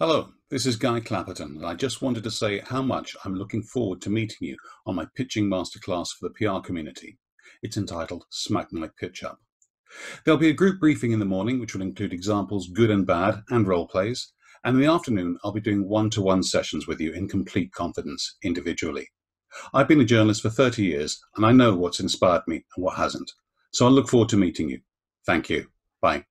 Hello, this is Guy Clapperton, and I just wanted to say how much I'm looking forward to meeting you on my pitching masterclass for the PR community. It's entitled Smack My Pitch Up. There'll be a group briefing in the morning, which will include examples, good and bad, and role plays. And in the afternoon, I'll be doing one to one sessions with you in complete confidence, individually. I've been a journalist for 30 years, and I know what's inspired me and what hasn't. So I look forward to meeting you. Thank you. Bye.